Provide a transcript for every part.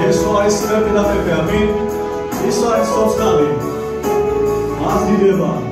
Yes, Lord, step in de faith, isso é Lord, stop standing. Ask the devil.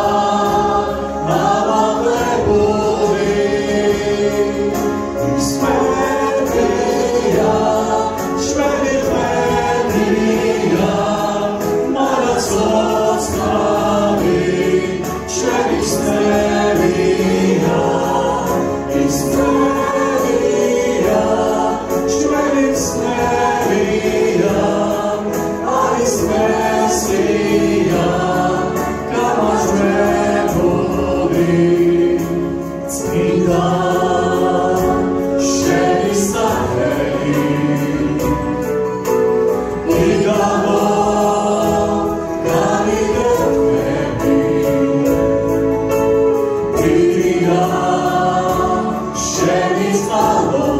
Kyria, Shemis Alon.